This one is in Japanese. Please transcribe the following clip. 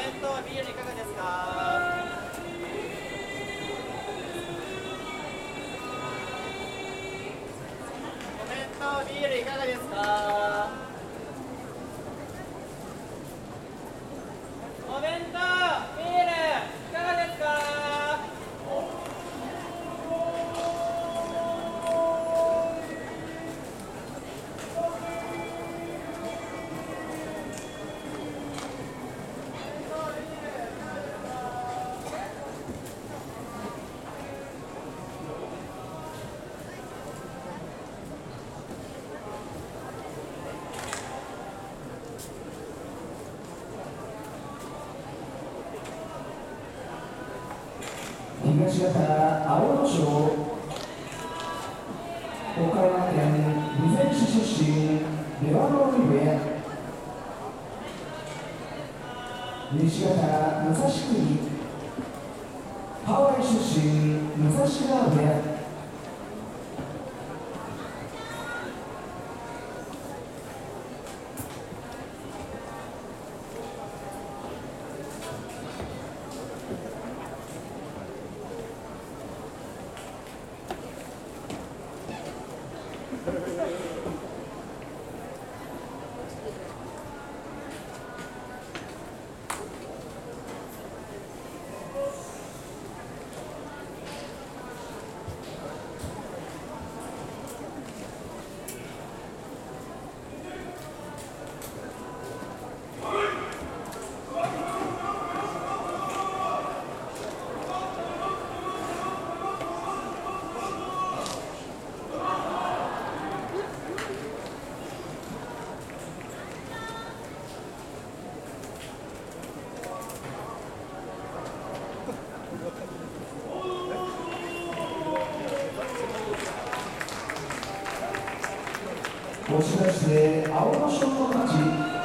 ビールいかがですか？東方青野町岡山県備前市出身出羽海部屋西方武蔵国ハワイ出身武蔵川部屋。押し出して青野町の勝ち